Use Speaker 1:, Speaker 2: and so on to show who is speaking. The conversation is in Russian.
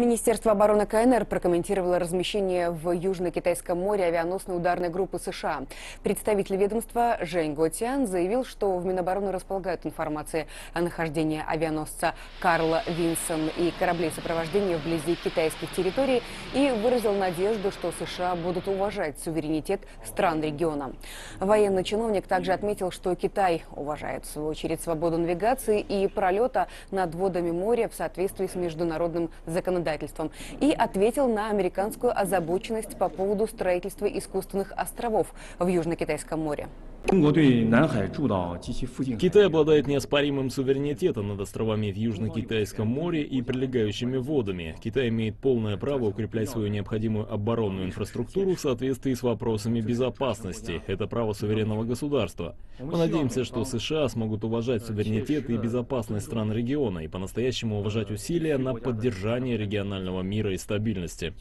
Speaker 1: Министерство обороны КНР прокомментировало размещение в Южно-Китайском море авианосной ударной группы США. Представитель ведомства Жень Готиан заявил, что в Минобороны располагают информацией о нахождении авианосца Карла Винсон и кораблей сопровождения вблизи китайских территорий и выразил надежду, что США будут уважать суверенитет стран региона. Военный чиновник также отметил, что Китай уважает, в свою очередь, свободу навигации и пролета над водами моря в соответствии с международным законодательством законодательством и ответил на американскую озабоченность по поводу строительства искусственных островов в Южно-Китайском море.
Speaker 2: Китай обладает неоспоримым суверенитетом над островами в Южно-Китайском море и прилегающими водами. Китай имеет полное право укреплять свою необходимую оборонную инфраструктуру в соответствии с вопросами безопасности. Это право суверенного государства. Мы надеемся, что США смогут уважать суверенитет и безопасность стран региона и по-настоящему уважать усилия на поддержание регионального мира и стабильности.